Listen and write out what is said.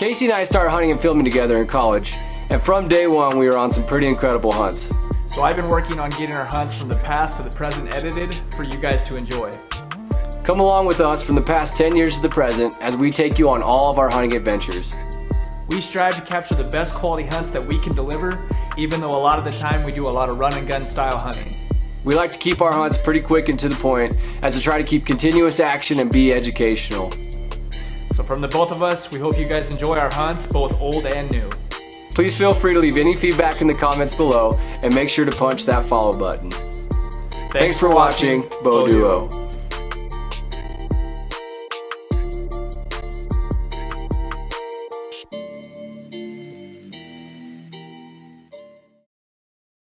Casey and I started hunting and filming together in college, and from day one we were on some pretty incredible hunts. So I've been working on getting our hunts from the past to the present edited for you guys to enjoy. Come along with us from the past 10 years to the present as we take you on all of our hunting adventures. We strive to capture the best quality hunts that we can deliver, even though a lot of the time we do a lot of run and gun style hunting. We like to keep our hunts pretty quick and to the point as we try to keep continuous action and be educational. So from the both of us, we hope you guys enjoy our hunts, both old and new. Please feel free to leave any feedback in the comments below and make sure to punch that follow button. Thanks, Thanks for, for watching, Bow Duo.